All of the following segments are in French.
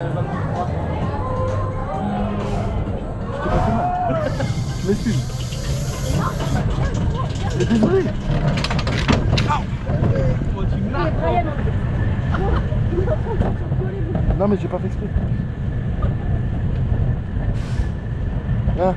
Je m'excuse. Mais désolé. Non mais j'ai pas fait exprès. Hein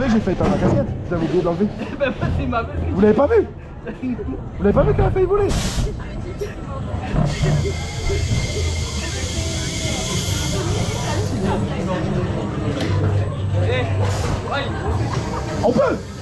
savez, j'ai failli perdre ma casquette. Vous avez oublié de l'enlever. Vous l'avez pas vu Vous l'avez pas vu qu'elle a failli voler On peut